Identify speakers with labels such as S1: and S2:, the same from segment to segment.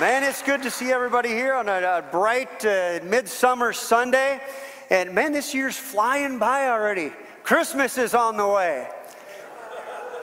S1: Man, it's good to see everybody here on a, a bright uh, midsummer Sunday. And man, this year's flying by already. Christmas is on the way.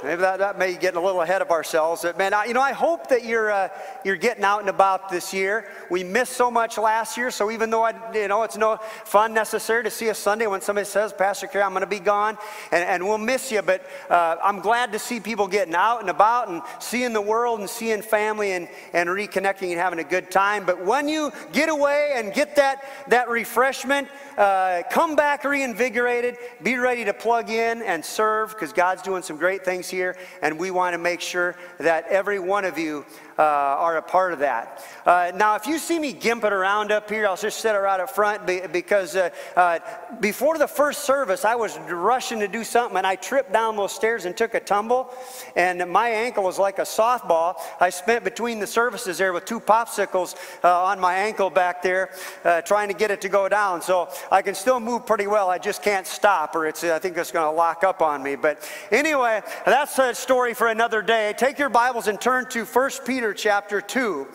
S1: Maybe that, that may get a little ahead of ourselves. But man, I, you know, I hope that you're, uh, you're getting out and about this year. We missed so much last year, so even though, I, you know, it's no fun necessary to see a Sunday when somebody says, Pastor Carey, I'm going to be gone, and, and we'll miss you, but uh, I'm glad to see people getting out and about and seeing the world and seeing family and, and reconnecting and having a good time. But when you get away and get that, that refreshment, uh, come back reinvigorated, be ready to plug in and serve because God's doing some great things here, and we want to make sure that every one of you uh, are a part of that. Uh, now, if you see me gimping around up here, I'll just sit right up front because uh, uh, before the first service, I was rushing to do something and I tripped down those stairs and took a tumble, and my ankle was like a softball. I spent between the services there with two popsicles uh, on my ankle back there, uh, trying to get it to go down. So I can still move pretty well. I just can't stop, or it's I think it's going to lock up on me. But anyway, that's a story for another day. Take your Bibles and turn to 1 Peter chapter 2.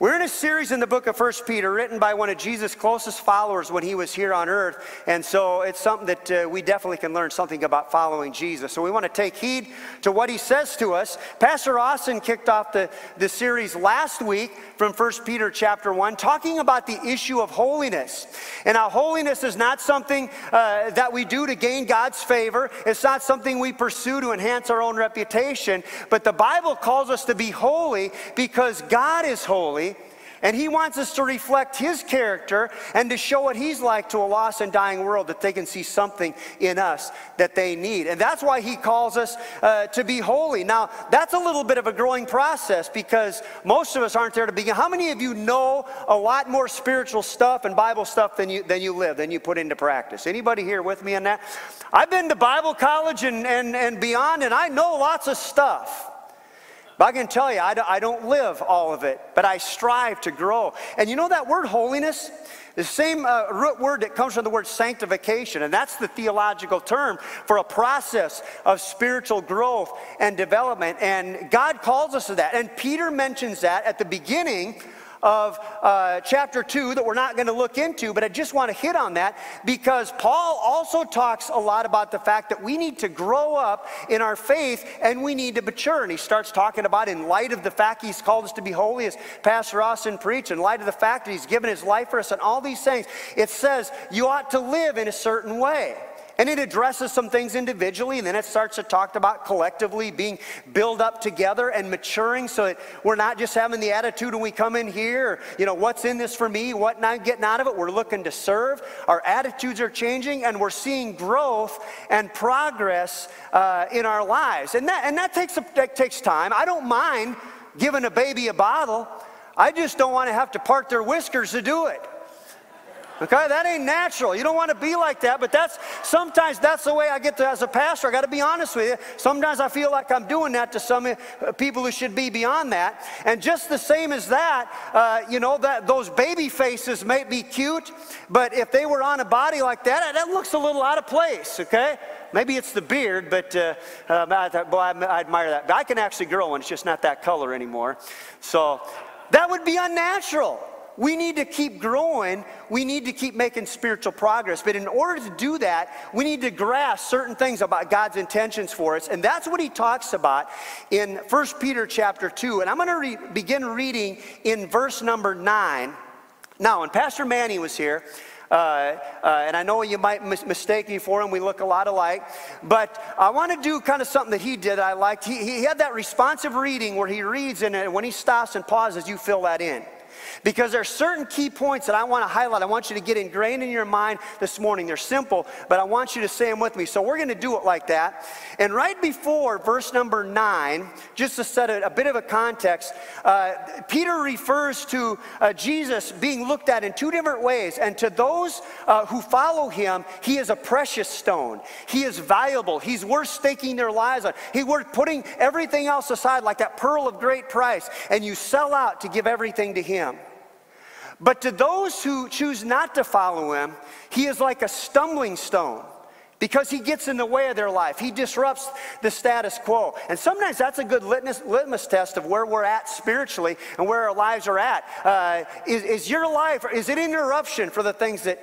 S1: We're in a series in the book of 1 Peter written by one of Jesus' closest followers when he was here on earth. And so it's something that uh, we definitely can learn something about following Jesus. So we want to take heed to what he says to us. Pastor Austin kicked off the, the series last week from 1 Peter chapter 1, talking about the issue of holiness. And how holiness is not something uh, that we do to gain God's favor, it's not something we pursue to enhance our own reputation. But the Bible calls us to be holy because God is holy and he wants us to reflect his character and to show what he's like to a lost and dying world that they can see something in us that they need. And that's why he calls us uh, to be holy. Now, that's a little bit of a growing process because most of us aren't there to begin. How many of you know a lot more spiritual stuff and Bible stuff than you, than you live, than you put into practice? Anybody here with me on that? I've been to Bible college and, and, and beyond, and I know lots of stuff. But I can tell you, I don't live all of it, but I strive to grow. And you know that word holiness? The same uh, root word that comes from the word sanctification, and that's the theological term for a process of spiritual growth and development. And God calls us to that. And Peter mentions that at the beginning of uh, chapter 2 that we're not going to look into, but I just want to hit on that because Paul also talks a lot about the fact that we need to grow up in our faith and we need to mature. And he starts talking about, in light of the fact he's called us to be holy, as Pastor Austin preached, in light of the fact that he's given his life for us and all these things, it says you ought to live in a certain way. And it addresses some things individually, and then it starts to talk about collectively being built up together and maturing so that we're not just having the attitude when we come in here, you know, what's in this for me, what not getting out of it. We're looking to serve. Our attitudes are changing, and we're seeing growth and progress uh, in our lives. And that, and that, takes, that takes time. I don't mind giving a baby a bottle, I just don't want to have to part their whiskers to do it. Okay, that ain't natural. You don't want to be like that, but that's sometimes that's the way I get to as a pastor. I got to be honest with you. Sometimes I feel like I'm doing that to some uh, people who should be beyond that. And just the same as that, uh, you know, that those baby faces may be cute, but if they were on a body like that, that looks a little out of place. Okay. Maybe it's the beard, but uh, uh, I boy, I, I admire that. But I can actually grow one. It's just not that color anymore. So that would be unnatural. We need to keep growing. We need to keep making spiritual progress. But in order to do that, we need to grasp certain things about God's intentions for us. And that's what he talks about in 1 Peter chapter 2. And I'm going to re- begin reading in verse number 9. Now, when Pastor Manny was here, uh, uh, and I know you might mis- mistake me for him. We look a lot alike. But I want to do kind of something that he did I liked. He, he had that responsive reading where he reads, and when he stops and pauses, you fill that in. Because there are certain key points that I want to highlight. I want you to get ingrained in your mind this morning. They're simple, but I want you to say them with me. So we're going to do it like that. And right before verse number nine, just to set a, a bit of a context, uh, Peter refers to uh, Jesus being looked at in two different ways. And to those uh, who follow him, he is a precious stone. He is valuable. He's worth staking their lives on. He's worth putting everything else aside, like that pearl of great price. And you sell out to give everything to him. But to those who choose not to follow him, he is like a stumbling stone because he gets in the way of their life. He disrupts the status quo. And sometimes that's a good litmus, litmus test of where we're at spiritually and where our lives are at. Uh, is, is your life, is it interruption for the things that,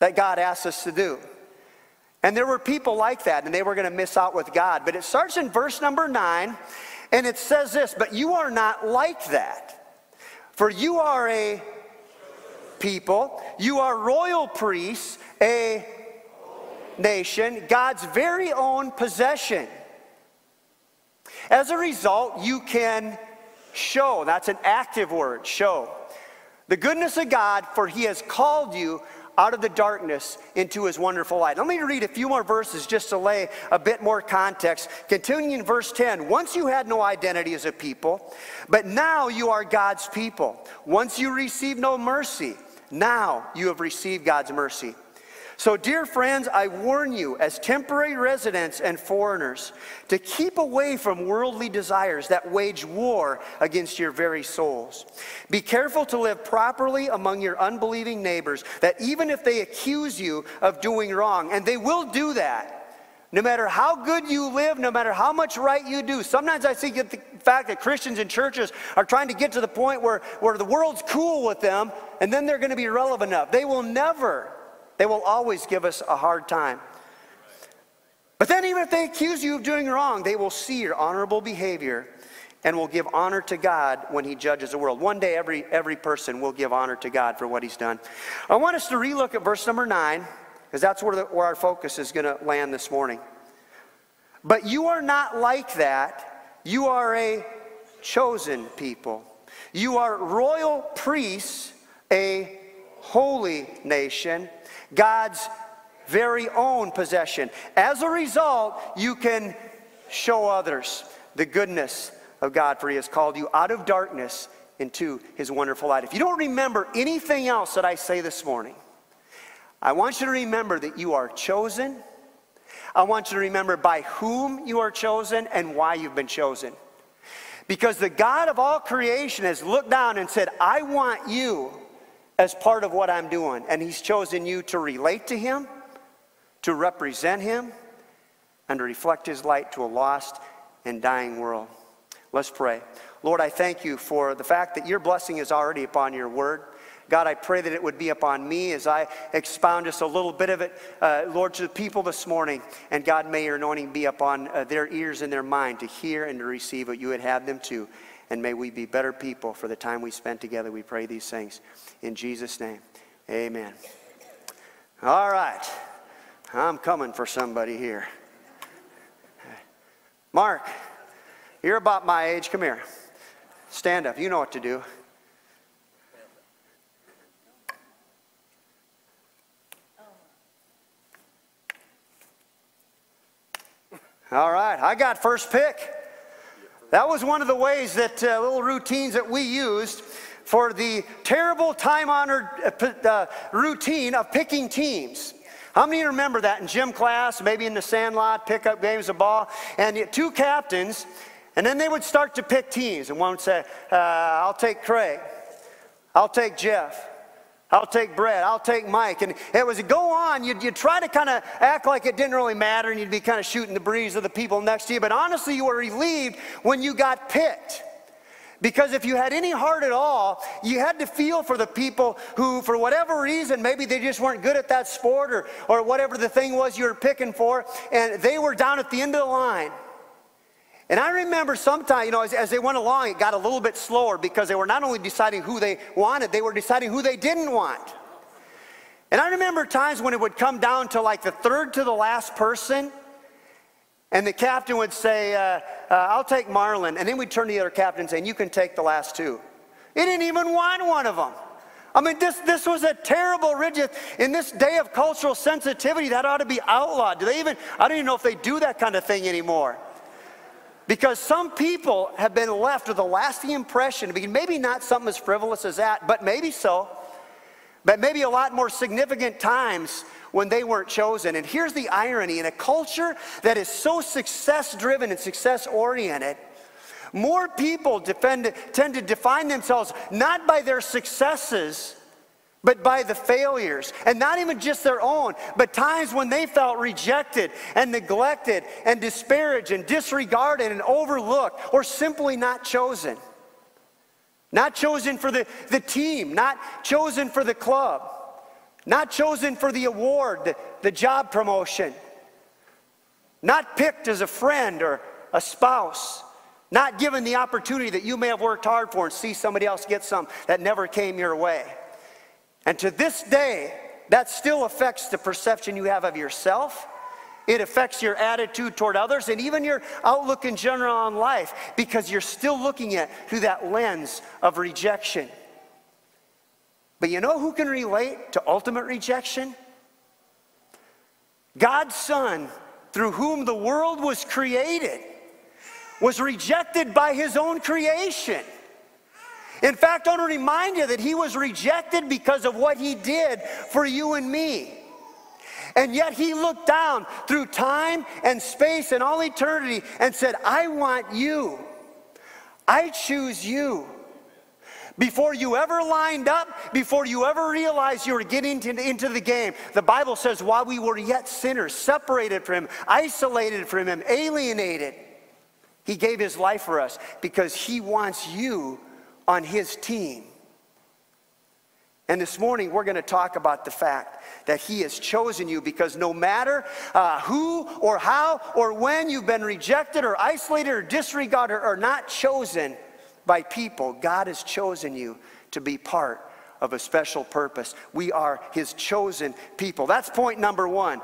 S1: that God asks us to do? And there were people like that, and they were going to miss out with God. But it starts in verse number nine, and it says this But you are not like that, for you are a people, you are royal priests, a nation, God's very own possession. As a result, you can show, that's an active word, show, the goodness of God, for he has called you out of the darkness into his wonderful light. Let me read a few more verses just to lay a bit more context. Continuing in verse 10 Once you had no identity as a people, but now you are God's people. Once you received no mercy, now you have received God's mercy. So, dear friends, I warn you, as temporary residents and foreigners, to keep away from worldly desires that wage war against your very souls. Be careful to live properly among your unbelieving neighbors, that even if they accuse you of doing wrong, and they will do that, no matter how good you live, no matter how much right you do. Sometimes I see the fact that Christians and churches are trying to get to the point where, where the world's cool with them, and then they're going to be relevant enough. They will never they will always give us a hard time. But then, even if they accuse you of doing wrong, they will see your honorable behavior and will give honor to God when He judges the world. One day, every, every person will give honor to God for what He's done. I want us to relook at verse number nine, because that's where, the, where our focus is going to land this morning. But you are not like that. You are a chosen people. You are royal priests, a holy nation God's very own possession. As a result, you can show others the goodness of God, for He has called you out of darkness into His wonderful light. If you don't remember anything else that I say this morning, I want you to remember that you are chosen. I want you to remember by whom you are chosen and why you've been chosen. Because the God of all creation has looked down and said, I want you as part of what I'm doing. And He's chosen you to relate to Him, to represent Him, and to reflect His light to a lost and dying world. Let's pray. Lord, I thank you for the fact that your blessing is already upon your word. God, I pray that it would be upon me as I expound just a little bit of it, uh, Lord, to the people this morning. And God, may your anointing be upon uh, their ears and their mind to hear and to receive what you would have them to. And may we be better people for the time we spent together. We pray these things in Jesus' name. Amen. All right. I'm coming for somebody here. Mark, you're about my age. Come here. Stand up. You know what to do. All right, I got first pick. That was one of the ways that uh, little routines that we used for the terrible time honored uh, uh, routine of picking teams. How many remember that in gym class, maybe in the sandlot, pick up games of ball, and two captains, and then they would start to pick teams, and one would say, uh, I'll take Craig, I'll take Jeff, I'll take Brett. I'll take Mike. And it was a go on. You'd, you'd try to kind of act like it didn't really matter and you'd be kind of shooting the breeze of the people next to you. But honestly, you were relieved when you got picked. Because if you had any heart at all, you had to feel for the people who, for whatever reason, maybe they just weren't good at that sport or, or whatever the thing was you were picking for, and they were down at the end of the line. And I remember sometimes, you know, as, as, they went along, it got a little bit slower because they were not only deciding who they wanted, they were deciding who they didn't want. And I remember times when it would come down to like the third to the last person, and the captain would say, uh, uh, I'll take Marlon. And then we'd turn to the other captain and say, You can take the last two. He didn't even want one of them. I mean, this, this was a terrible rigid. In this day of cultural sensitivity, that ought to be outlawed. Do they even, I don't even know if they do that kind of thing anymore. Because some people have been left with a lasting impression, maybe not something as frivolous as that, but maybe so, but maybe a lot more significant times when they weren't chosen. And here's the irony in a culture that is so success driven and success oriented, more people defend, tend to define themselves not by their successes, but by the failures. And not even just their own, but times when they felt rejected and neglected and disparaged and disregarded and overlooked or simply not chosen. Not chosen for the, the team, not chosen for the club, not chosen for the award, the, the job promotion, not picked as a friend or a spouse, not given the opportunity that you may have worked hard for and see somebody else get some that never came your way. And to this day, that still affects the perception you have of yourself. It affects your attitude toward others and even your outlook in general on life because you're still looking at through that lens of rejection. But you know who can relate to ultimate rejection? God's Son, through whom the world was created, was rejected by his own creation. In fact, I want to remind you that he was rejected because of what he did for you and me. And yet he looked down through time and space and all eternity and said, I want you. I choose you. Before you ever lined up, before you ever realized you were getting into, the game, the Bible says, while we were yet sinners, separated from Him, isolated from Him, alienated, He gave His life for us because He wants you on his team. And this morning, we're going to talk about the fact that He has chosen you because no matter uh, who or how or when you've been rejected or isolated or disregarded or not chosen by people, God has chosen you to be part of a special purpose. We are His chosen people. That's point number one.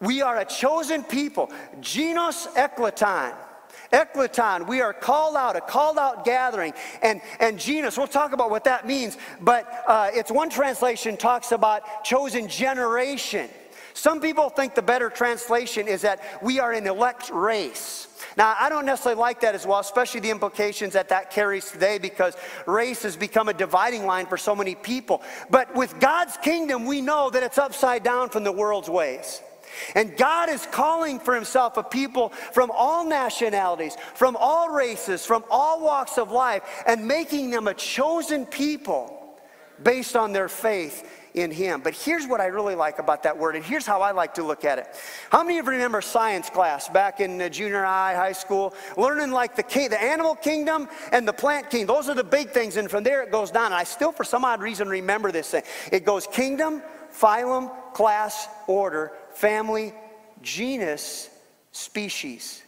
S1: We are a chosen people. Genos eklekton. Eklekton, we are called out, a called out gathering. And, and genus, we'll talk about what that means, but uh, it's one translation talks about chosen generation. Some people think the better translation is that we are an elect race. Now, I don't necessarily like that as well, especially the implications that that carries today because race has become a dividing line for so many people. But with God's kingdom, we know that it's upside down from the world's ways. And God is calling for himself a people from all nationalities, from all races, from all walks of life, and making them a chosen people based on their faith in him. But here's what I really like about that word, and here's how I like to look at it. How many of you remember science class back in junior high, high school, learning like the, king, the animal kingdom and the plant kingdom? Those are the big things, and from there it goes down. And I still, for some odd reason, remember this thing. It goes kingdom, phylum, class, order, family, genus, species.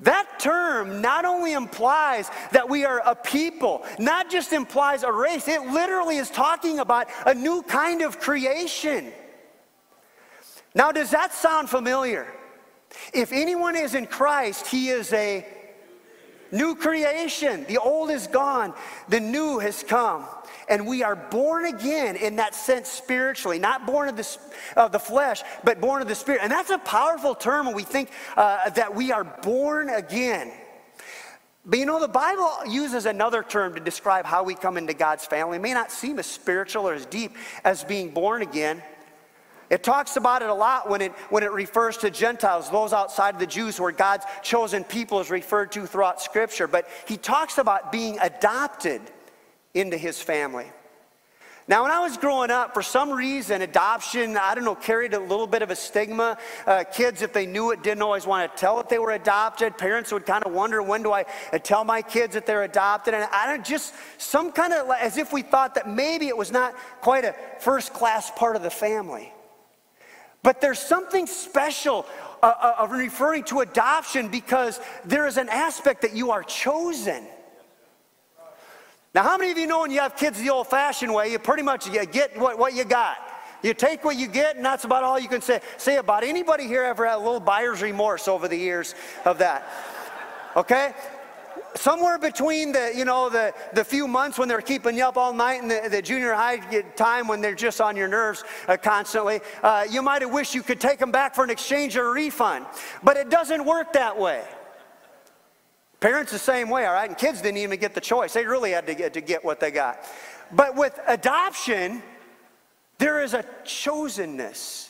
S1: That term not only implies that we are a people, not just implies a race, it literally is talking about a new kind of creation. Now, does that sound familiar? If anyone is in Christ, he is a new creation. The old is gone, the new has come and we are born again in that sense spiritually, not born of the, of the flesh, but born of the spirit. And that's a powerful term when we think uh, that we are born again. But you know, the Bible uses another term to describe how we come into God's family. It may not seem as spiritual or as deep as being born again. It talks about it a lot when it, when it refers to Gentiles, those outside of the Jews, where God's chosen people is referred to throughout Scripture. But he talks about being adopted into his family. Now, when I was growing up, for some reason, adoption, I don't know, carried a little bit of a stigma. Uh, kids, if they knew it, didn't always want to tell that they were adopted. Parents would kind of wonder, when do I uh, tell my kids that they're adopted? And I don't just, some kind of, as if we thought that maybe it was not quite a first class part of the family. But there's something special uh, uh, of referring to adoption because there is an aspect that you are chosen. Now, how many of you know when you have kids the old fashioned way, you pretty much you get what, what you got? You take what you get, and that's about all you can say, say about. Anybody here ever had a little buyer's remorse over the years of that? Okay? Somewhere between the, you know, the, the few months when they're keeping you up all night and the, the junior high time when they're just on your nerves uh, constantly, uh, you might have wished you could take them back for an exchange or a refund. But it doesn't work that way. Parents the same way, all right? And kids didn't even get the choice. They really had to get, to get what they got. But with adoption, there is a chosenness.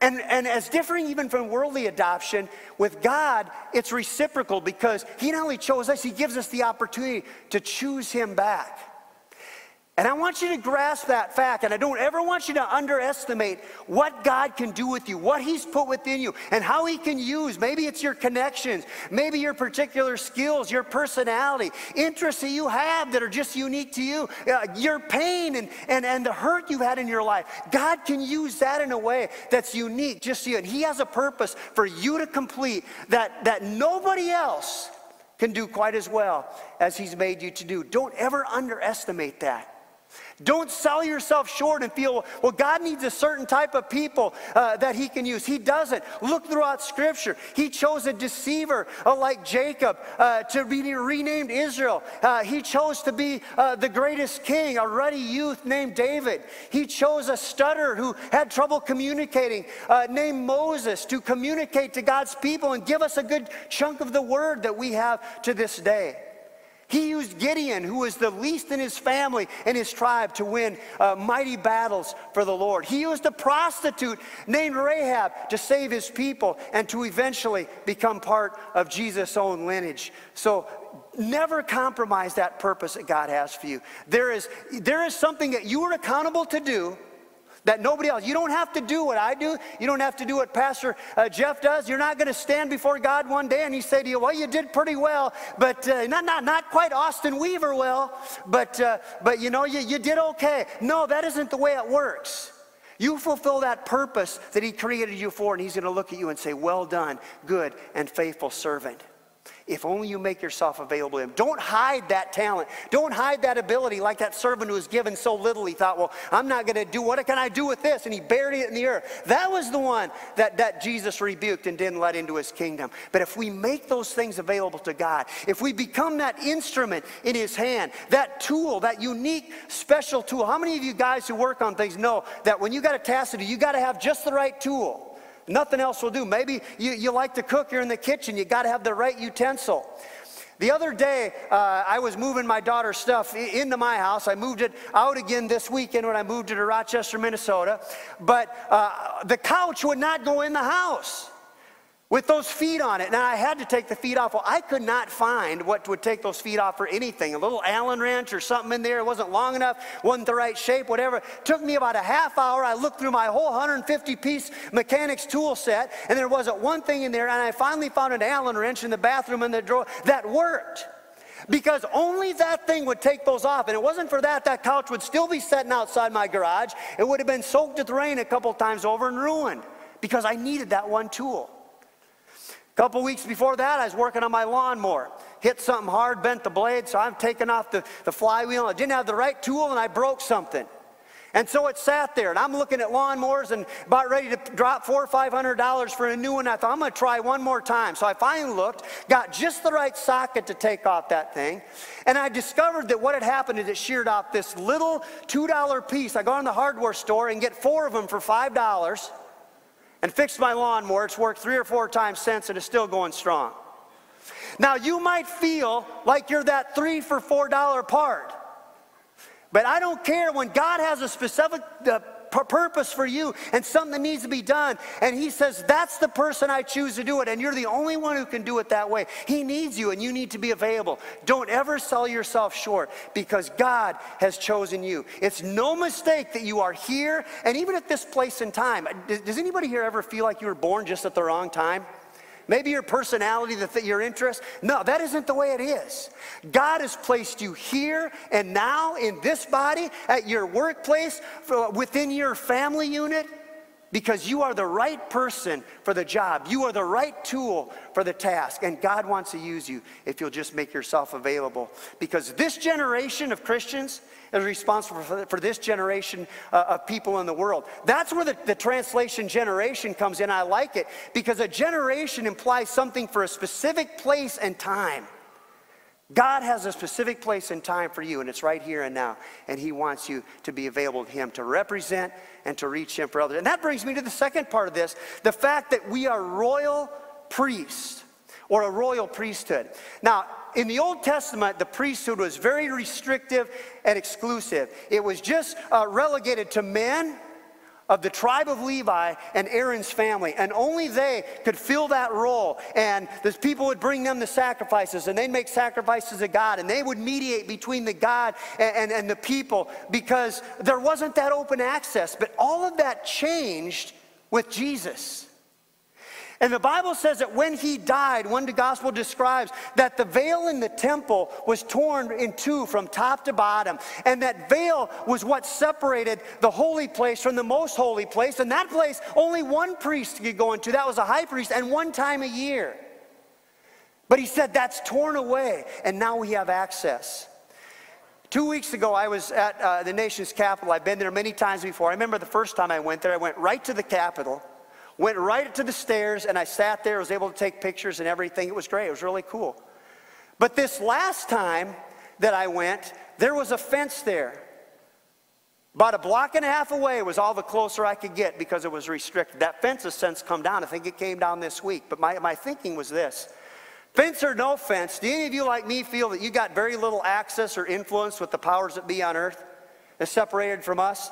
S1: And, and as differing even from worldly adoption, with God, it's reciprocal because He not only chose us, He gives us the opportunity to choose Him back. And I want you to grasp that fact, and I don't ever want you to underestimate what God can do with you, what He's put within you, and how He can use. Maybe it's your connections, maybe your particular skills, your personality, interests that you have that are just unique to you, uh, your pain and, and, and the hurt you've had in your life. God can use that in a way that's unique just to you. And He has a purpose for you to complete that, that nobody else can do quite as well as He's made you to do. Don't ever underestimate that. Don't sell yourself short and feel, well, God needs a certain type of people uh, that He can use. He doesn't. Look throughout Scripture. He chose a deceiver uh, like Jacob uh, to be renamed Israel. Uh, he chose to be uh, the greatest king, a ruddy youth named David. He chose a stutterer who had trouble communicating uh, named Moses to communicate to God's people and give us a good chunk of the word that we have to this day. He used Gideon, who was the least in his family and his tribe, to win uh, mighty battles for the Lord. He used a prostitute named Rahab to save his people and to eventually become part of Jesus' own lineage. So never compromise that purpose that God has for you. There is, there is something that you are accountable to do that nobody else, you don't have to do what I do. You don't have to do what Pastor uh, Jeff does. You're not going to stand before God one day and he say to you, well, you did pretty well, but uh, not, not, not quite Austin Weaver well, but, uh, but you know, you, you did okay. No, that isn't the way it works. You fulfill that purpose that he created you for and he's going to look at you and say, well done, good and faithful servant. If only you make yourself available to Him. Don't hide that talent. Don't hide that ability like that servant who was given so little. He thought, well, I'm not going to do, what can I do with this? And he buried it in the earth. That was the one that, that Jesus rebuked and didn't let into His kingdom. But if we make those things available to God, if we become that instrument in His hand, that tool, that unique, special tool, how many of you guys who work on things know that when you got a task to do, you got to have just the right tool? Nothing else will do. Maybe you, you like to cook, you're in the kitchen, you got to have the right utensil. The other day, uh, I was moving my daughter's stuff into my house. I moved it out again this weekend when I moved it to Rochester, Minnesota. But uh, the couch would not go in the house with those feet on it. Now I had to take the feet off. Well, I could not find what would take those feet off for anything. A little Allen wrench or something in there. It wasn't long enough, wasn't the right shape, whatever. It took me about a half hour. I looked through my whole 150 piece mechanics tool set, and there wasn't one thing in there. And I finally found an Allen wrench in the bathroom in the drawer that worked. Because only that thing would take those off. And it wasn't for that, that couch would still be sitting outside my garage. It would have been soaked with rain a couple times over and ruined because I needed that one tool. Couple weeks before that, I was working on my lawnmower. Hit something hard, bent the blade, so I'm taking off the, the flywheel. I didn't have the right tool, and I broke something. And so it sat there, and I'm looking at lawnmowers and about ready to drop four or five hundred dollars for a new one. I thought, I'm gonna try one more time. So I finally looked, got just the right socket to take off that thing, and I discovered that what had happened is it sheared off this little $2 piece. I go in the hardware store and get four of them for $5 and fixed my lawnmower. It's worked three or four times since and it's still going strong. Now, you might feel like you're that three for four dollar part, but I don't care when God has a specific uh, purpose for you and something that needs to be done. And He says, That's the person I choose to do it. And you're the only one who can do it that way. He needs you and you need to be available. Don't ever sell yourself short because God has chosen you. It's no mistake that you are here and even at this place in time. Does anybody here ever feel like you were born just at the wrong time? Maybe your personality, the your interest. No, that isn't the way it is. God has placed you here and now in this body, at your workplace, within your family unit, because you are the right person for the job. You are the right tool for the task. And God wants to use you if you'll just make yourself available. Because this generation of Christians, is responsible for, this generation uh, of people in the world. That's where the, the translation generation comes in. I like it because a generation implies something for a specific place and time. God has a specific place and time for you, and it's right here and now. And He wants you to be available to Him to represent and to reach Him for others. And that brings me to the second part of this the fact that we are royal priests or a royal priesthood. Now, in the Old Testament, the priesthood was very restrictive and exclusive. It was just uh, relegated to men of the tribe of Levi and Aaron's family, and only they could fill that role. And the people would bring them the sacrifices, and they'd make sacrifices to God, and they would mediate between the God and, and, and the people because there wasn't that open access. But all of that changed with Jesus. And the Bible says that when he died, when the gospel describes that the veil in the temple was torn in two from top to bottom. And that veil was what separated the holy place from the most holy place. And that place, only one priest could go into. That was a high priest, and one time a year. But he said that's torn away, and now we have access. Two weeks ago, I was at uh, the nation's capital. I've been there many times before. I remember the first time I went there, I went right to the Capitol went right to the stairs, and I sat there, was able to take pictures and everything. It was great, it was really cool. But this last time that I went, there was a fence there. About a block and a half away was all the closer I could get because it was restricted. That fence has since come down. I think it came down this week. But my, my thinking was this fence or no fence, do any of you like me feel that you got very little access or influence with the powers that be on earth? That's separated from us?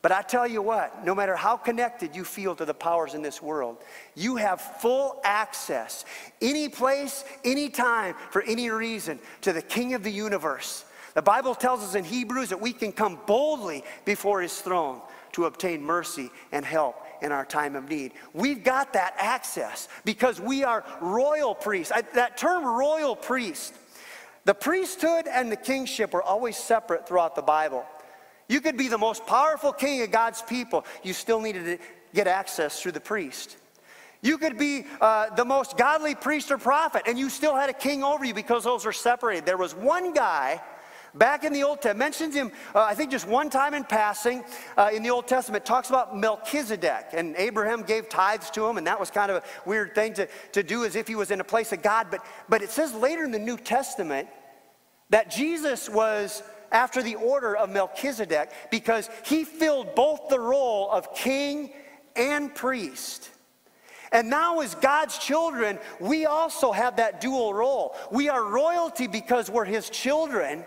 S1: But I tell you what, no matter how connected you feel to the powers in this world, you have full access, any place, any time, for any reason, to the King of the universe. The Bible tells us in Hebrews that we can come boldly before his throne to obtain mercy and help in our time of need. We've got that access because we are royal priests. I, that term royal priest, the priesthood and the kingship are always separate throughout the Bible. You could be the most powerful king of God's people. You still needed to get access through the priest. You could be uh, the most godly priest or prophet, and you still had a king over you because those were separated. There was one guy back in the Old Testament, mentions him, uh, I think, just one time in passing uh, in the Old Testament, talks about Melchizedek, and Abraham gave tithes to him, and that was kind of a weird thing to, to do as if he was in a place of God. But, but it says later in the New Testament that Jesus was after the order of Melchizedek because he filled both the role of king and priest. And now, as God's children, we also have that dual role. We are royalty because we're his children.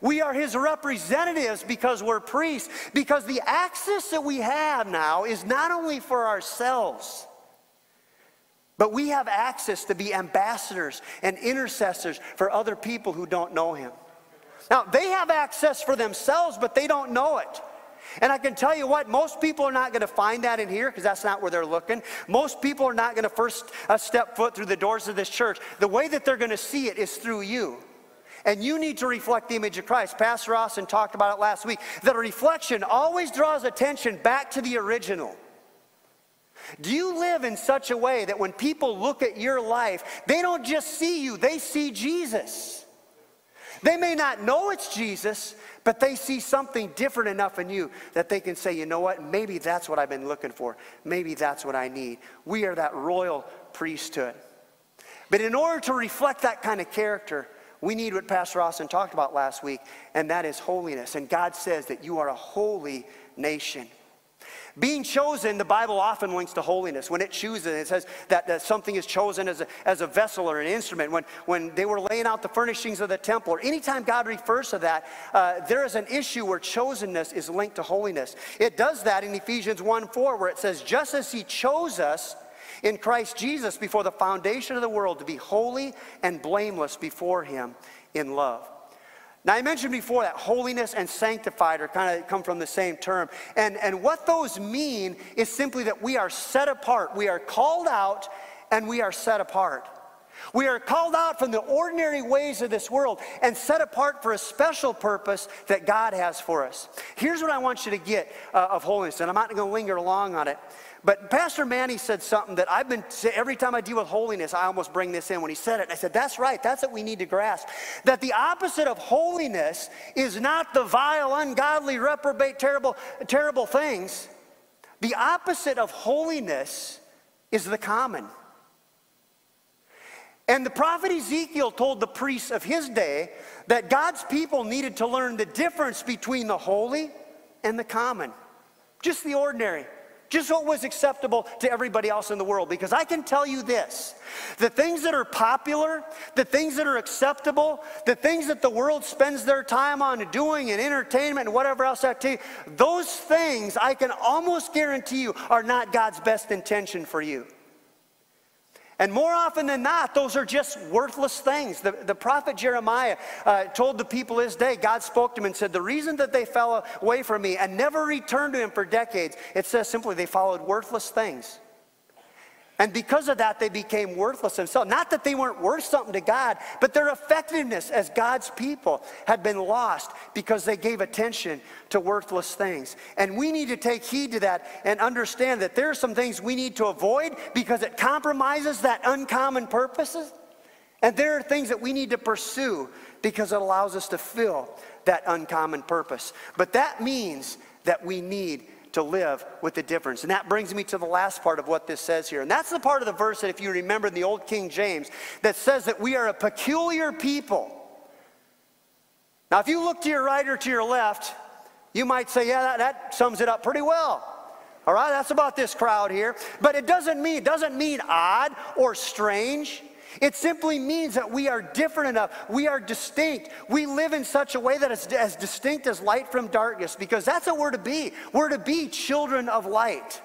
S1: We are his representatives because we're priests. Because the access that we have now is not only for ourselves, but we have access to be ambassadors and intercessors for other people who don't know him. Now, they have access for themselves, but they don't know it. And I can tell you what, most people are not going to find that in here because that's not where they're looking. Most people are not going to first uh, step foot through the doors of this church. The way that they're going to see it is through you. And you need to reflect the image of Christ. Pastor Austin talked about it last week. That a reflection always draws attention back to the original. Do you live in such a way that when people look at your life, they don't just see you, they see Jesus? They may not know it's Jesus, but they see something different enough in you that they can say, you know what, maybe that's what I've been looking for. Maybe that's what I need. We are that royal priesthood. But in order to reflect that kind of character, we need what Pastor Austin talked about last week, and that is holiness. And God says that you are a holy nation. Being chosen, the Bible often links to holiness. When it chooses, it says that, that something is chosen as a, as a vessel or an instrument. When, when they were laying out the furnishings of the temple, or anytime God refers to that, uh, there is an issue where chosenness is linked to holiness. It does that in Ephesians 1 4, where it says, Just as He chose us in Christ Jesus before the foundation of the world to be holy and blameless before Him in love. Now, I mentioned before that holiness and sanctified are kind of come from the same term. And, and what those mean is simply that we are set apart. We are called out and we are set apart. We are called out from the ordinary ways of this world and set apart for a special purpose that God has for us. Here's what I want you to get uh, of holiness, and I'm not going to linger long on it. But Pastor Manny said something that I've been, every time I deal with holiness, I almost bring this in. When he said it, I said, that's right, that's what we need to grasp. That the opposite of holiness is not the vile, ungodly, reprobate, terrible, terrible things. The opposite of holiness is the common. And the prophet Ezekiel told the priests of his day that God's people needed to learn the difference between the holy and the common, just the ordinary. just what was acceptable to everybody else in the world. Because I can tell you this the things that are popular, the things that are acceptable, the things that the world spends their time on doing and entertainment and whatever else activity, those things I can almost guarantee you are not God's best intention for you. And more often than not, those are just worthless things. The, the prophet Jeremiah uh, told the people his day, God spoke to him and said, The reason that they fell away from me and never returned to him for decades, it says simply they followed worthless things. And because of that, they became worthless themselves. Not that they weren't worth something to God, but their effectiveness as God's people had been lost because they gave attention to worthless things. And we need to take heed to that and understand that there are some things we need to avoid because it compromises that uncommon purposes. And there are things that we need to pursue because it allows us to fill that uncommon purpose. But that means that we need to live with the difference. And that brings me to the last part of what this says here. And that's the part of the verse that, if you remember in the Old King James, that says that we are a peculiar people. Now, if you look to your right or to your left, you might say, yeah, that, that sums it up pretty well. All right, that's about this crowd here. But it doesn't mean, doesn't mean odd or strange. It simply means that we are different enough. We are distinct. We live in such a way that it's as distinct as light from darkness because that's what we're to be. We're to be children of light.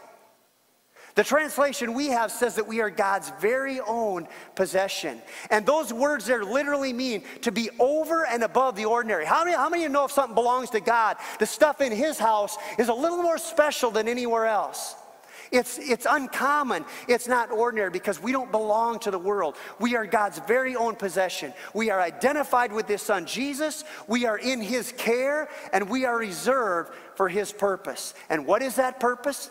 S1: The translation we have says that we are God's very own possession. And those words there literally mean to be over and above the ordinary. How many, how many of you know if something belongs to God, the stuff in His house is a little more special than anywhere else? It's, it's uncommon. It's not ordinary because we don't belong to the world. We are God's very own possession. We are identified with His Son Jesus. We are in His care and we are reserved for His purpose. And what is that purpose?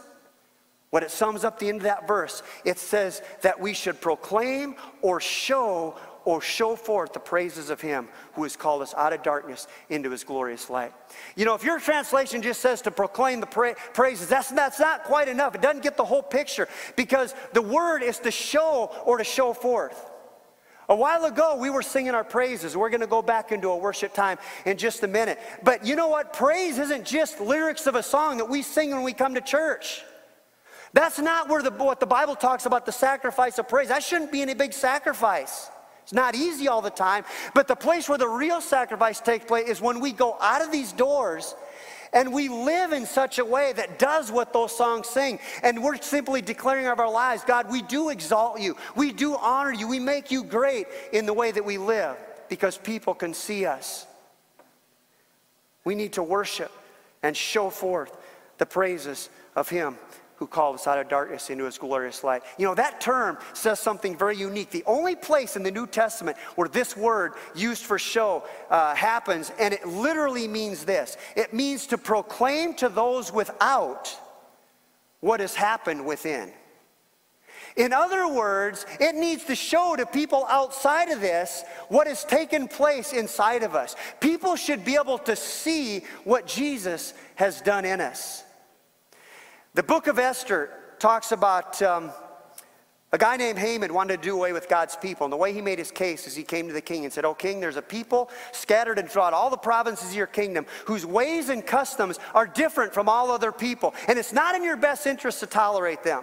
S1: What it sums up the end of that verse, it says that we should proclaim or show or show forth the praises of him who has called us out of darkness into his glorious light. You know, if your translation just says to proclaim the pra- praises, that's, that's not quite enough. It doesn't get the whole picture because the word is to show or to show forth. A while ago, we were singing our praises. We're going to go back into a worship time in just a minute. But you know what? Praise isn't just lyrics of a song that we sing when we come to church. That's not where the, what the Bible talks about the sacrifice of praise. That shouldn't be any big sacrifice. It's not easy all the time, but the place where the real sacrifice takes place is when we go out of these doors and we live in such a way that does what those songs sing. And we're simply declaring of our lives, God, we do exalt you. We do honor you. We make you great in the way that we live because people can see us. We need to worship and show forth the praises of Him who called us out of darkness into his glorious light. You know, that term says something very unique. The only place in the New Testament where this word used for show uh, happens, and it literally means this it means to proclaim to those without what has happened within. In other words, it needs to show to people outside of this what has taken place inside of us. People should be able to see what Jesus has done in us. The book of Esther talks about um, a guy named Haman wanted to do away with God's people. And the way he made his case is he came to the king and said, Oh, king, there's a people scattered and throughout all the provinces of your kingdom whose ways and customs are different from all other people. And it's not in your best interest to tolerate them.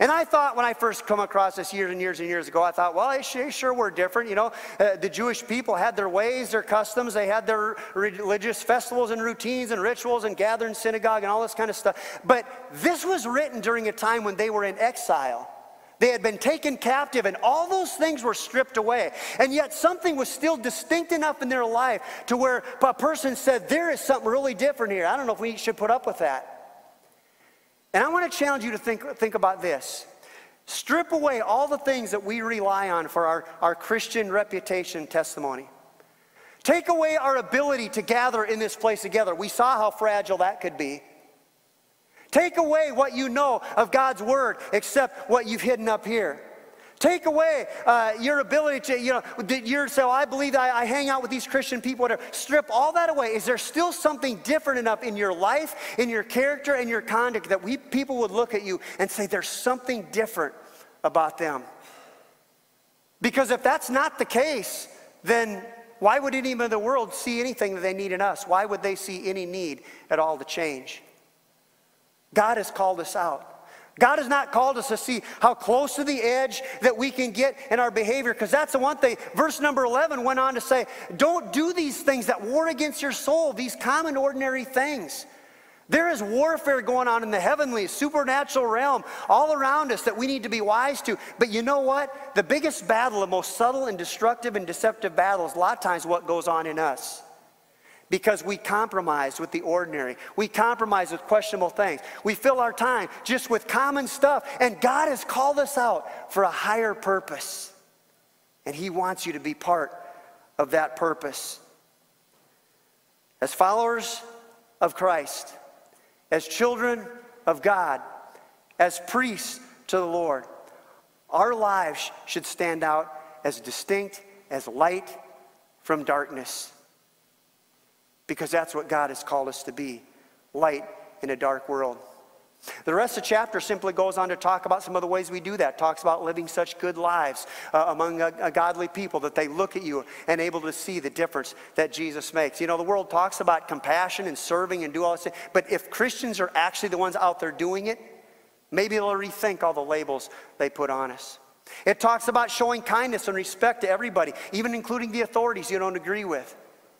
S1: And I thought when I first come across this years and years and years ago, I thought, well, they sure, were different. You know, uh, the Jewish people had their ways, their customs, they had their religious festivals and routines and rituals and gathering synagogue and all this kind of stuff. But this was written during a time when they were in exile. They had been taken captive, and all those things were stripped away. And yet, something was still distinct enough in their life to where a person said, There is something really different here. I don't know if we should put up with that. And I want to challenge you to think, think about this. Strip away all the things that we rely on for our, our Christian reputation testimony. Take away our ability to gather in this place together. We saw how fragile that could be. Take away what you know of God's word, except what you've hidden up here. Take away uh, your ability to, you know, so I believe I, I hang out with these Christian people, whatever. Strip all that away. Is there still something different enough in your life, in your character, and your conduct that we people would look at you and say there's something different about them? Because if that's not the case, then why would anyone in the world see anything that they need in us? Why would they see any need at all to change? God has called us out. God has not called us to see how close to the edge that we can get in our behavior, because that's the one thing. Verse number 11 went on to say, Don't do these things that war against your soul, these common, ordinary things. There is warfare going on in the heavenly, supernatural realm all around us that we need to be wise to. But you know what? The biggest battle, the most subtle and destructive and deceptive battle is a lot of times what goes on in us because we compromise with the ordinary. We compromise with questionable things. We fill our time just with common stuff. And God has called us out for a higher purpose. And He wants you to be part of that purpose. As followers of Christ, as children of God, as priests to the Lord, our lives should stand out as distinct as light from darkness because that's what God has called us to be light in a dark world. The rest of the chapter simply goes on to talk about some of the ways we do that. Talks about living such good lives uh, among a, a godly people that they look at you and able to see the difference that Jesus makes. You know, the world talks about compassion and serving and do all this, but if Christians are actually the ones out there doing it, maybe they'll rethink all the labels they put on us. It talks about showing kindness and respect to everybody, even including the authorities you don't agree with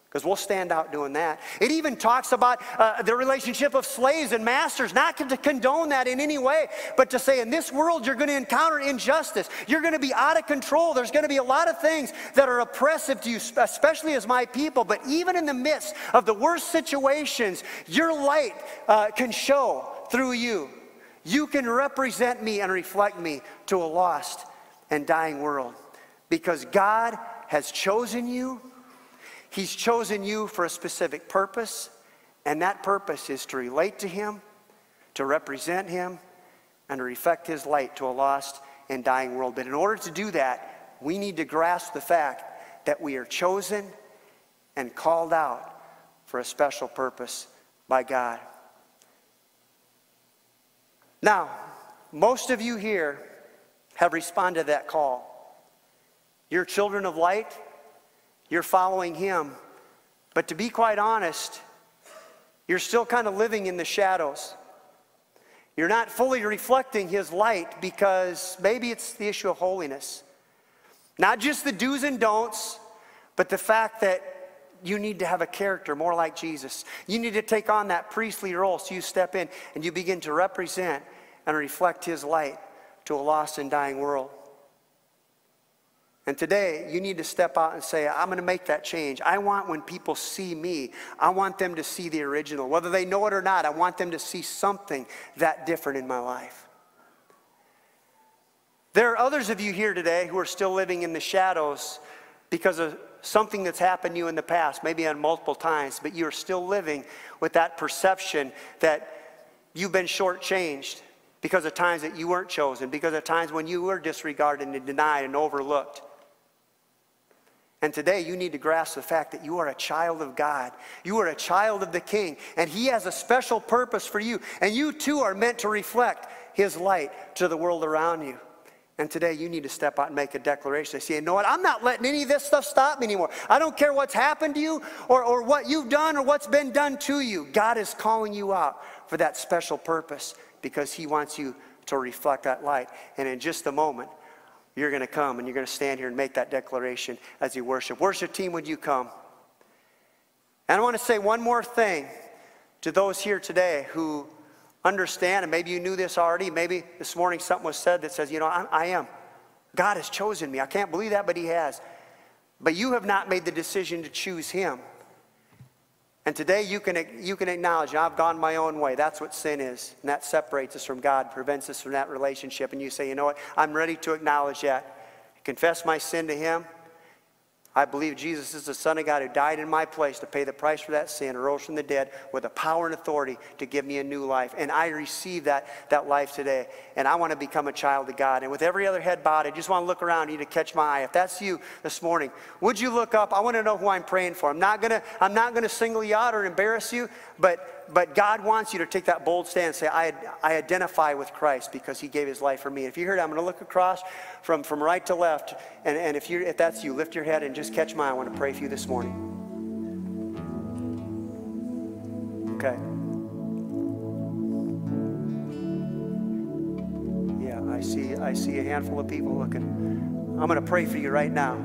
S1: because we'll stand out doing that. It even talks about uh, the relationship of slaves and masters, not to condone that in any way, but to say in this world you're going to encounter injustice. You're going to be out of control. There's going to be a lot of things that are oppressive to you, especially as my people. But even in the midst of the worst situations, your light uh, can show through you. You can represent me and reflect me to a lost and dying world because God has chosen you He's chosen you for a specific purpose, and that purpose is to relate to Him, to represent Him, and to reflect His light to a lost and dying world. But in order to do that, we need to grasp the fact that we are chosen and called out for a special purpose by God. Now, most of you here have responded to that call. You're children of light. You're following Him. But to be quite honest, you're still kind of living in the shadows. You're not fully reflecting His light because maybe it's the issue of holiness. Not just the do's and don'ts, but the fact that you need to have a character more like Jesus. You need to take on that priestly role so you step in and you begin to represent and reflect His light to a lost and dying world. And today, you need to step out and say, I'm going to make that change. I want when people see me, I want them to see the original. Whether they know it or not, I want them to see something that different in my life. There are others of you here today who are still living in the shadows because of something that's happened to you in the past, maybe on multiple times, but you're still living with that perception that you've been shortchanged because of times that you weren't chosen, because of times when you were disregarded and denied and overlooked. And today you need to grasp the fact that you are a child of God. You are a child of the King, and He has a special purpose for you. And you too are meant to reflect His light to the world around you. And today you need to step out and make a declaration. Say, you know what? I'm not letting any of this stuff stop me anymore. I don't care what's happened to you or, or what you've done or what's been done to you. God is calling you out for that special purpose because He wants you to reflect that light. And in just a moment, you're going to come and you're going to stand here and make that declaration as you worship. Worship team, would you come? And I want to say one more thing to those here today who understand, and maybe you knew this already, maybe this morning something was said that says, you know, I, I am. God has chosen me. I can't believe that, but He has. But you have not made the decision to choose Him. And today you can, you can acknowledge, I've gone my own way. That's what sin is. And that separates us from God, prevents us from that relationship. And you say, you know what? I'm ready to acknowledge that. Confess my sin to Him I believe Jesus is the Son of God who died in my place to pay the price for that sin, rose from the dead with the power and authority to give me a new life. And I receive that, that life today. And I want to become a child of God. And with every other head bowed, I just want to look around you to catch my eye. If that's you this morning, would you look up? I want to know who I'm praying for. I'm not going to, I'm not to single you out or embarrass you, but but God wants you to take that bold stand and say, I, I identify with Christ because he gave his life for me. If you heard, I'm going to look across from, from right to left. And, and if, you if that's you, lift your head and just catch mine. I want to pray for you this morning. Okay. Yeah, I see, I see a handful of people looking. I'm going to pray for you right now.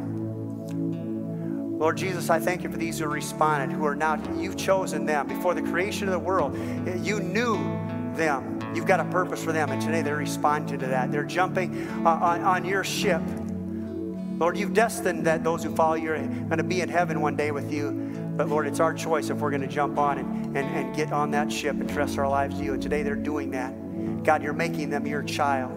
S1: Lord Jesus, I thank you for these who responded, who are now, you've chosen them before the creation of the world. You knew them. You've got a purpose for them, and today they're responding to that. They're jumping uh, on, on your ship. Lord, you've destined that those who follow you are going to be in heaven one day with you. But Lord, it's our choice if we're going to jump on and, and, and get on that ship and trust our lives to you. And today they're doing that. God, you're making them your child.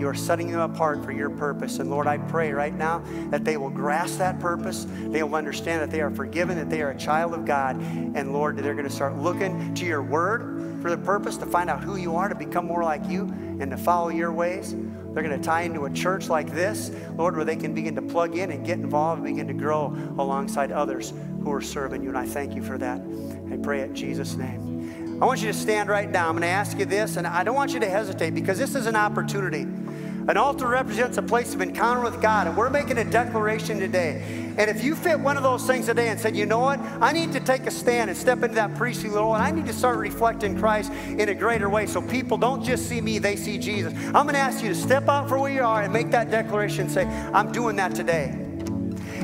S1: You are setting them apart for your purpose. And Lord, I pray right now that they will grasp that purpose. They will understand that they are forgiven, that they are a child of God. And Lord, they're going to start looking to your word for the purpose to find out who you are, to become more like you, and to follow your ways. They're going to tie into a church like this, Lord, where they can begin to plug in and get involved and begin to grow alongside others who are serving you. And I thank you for that. I pray it in Jesus' name. I want you to stand right now. I'm going to ask you this, and I don't want you to hesitate because this is an opportunity. An altar represents a place of encounter with God, and we're making a declaration today. And if you fit one of those things today and said, you know what, I need to take a stand and step into that priestly role, and I need to start reflecting Christ in a greater way so people don't just see me, they see Jesus. I'm going to ask you to step out for where you are and make that declaration say, I'm doing that today.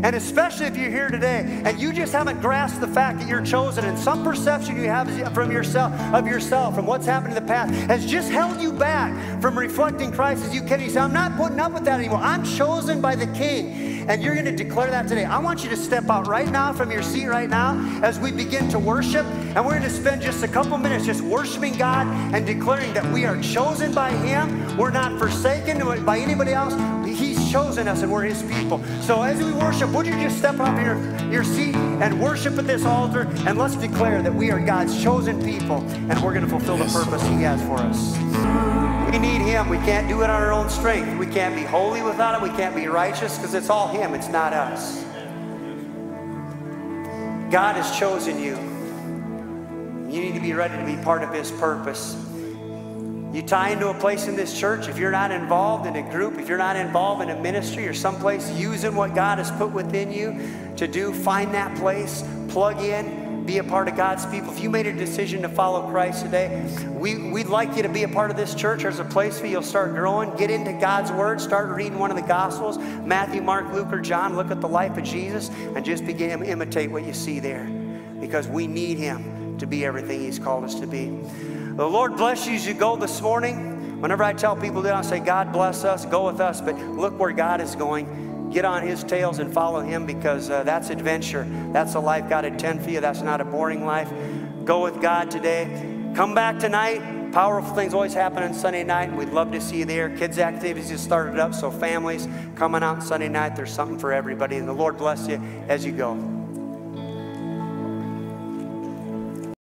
S1: And especially if you're here today and you just haven't grasped the fact that you're chosen and some perception you have from yourself of yourself from what's happened in the past has just held you back from reflecting Christ as you can. You say, I'm not putting up with that anymore. I'm chosen by the King. And you're going to declare that today. I want you to step out right now from your seat right now as we begin to worship. And we're going to spend just a couple minutes just worshiping God and declaring that we are chosen by Him. We're not forsaken by anybody else. He's chosen us and we're His people. So as we worship, would you just step up your, your seat and worship at this altar and let's declare that we are God's chosen people and we're going to fulfill the purpose He has for us. We need Him. We can't do it on our own strength. We can't be holy without Him. We can't be righteous because it's all Him, it's not us. God has chosen you. You need to be ready to be part of His purpose. You tie into a place in this church, if you're not involved in a group, if you're not involved in a ministry or someplace using what God has put within you to do, find that place, plug in, be a part of God's people. If you made a decision to follow Christ today, we, we'd like you to be a part of this church. There's a place where you'll start growing. Get into God's Word. Start reading one of the Gospels Matthew, Mark, Luke, or John. Look at the life of Jesus and just begin to imitate what you see there because we need Him to be everything He's called us to be. The Lord bless you as you go this morning. Whenever I tell people that, I say, God bless us, go with us, but look where God is going. Get on His tails and follow Him because uh, that's adventure. That's a life God intended for you. That's not a boring life. Go with God today. Come back tonight. Powerful things always happen on Sunday night. We'd love to see you there. Kids' activities just started up, so families coming out Sunday night, there's something for everybody. And the Lord bless you as you go.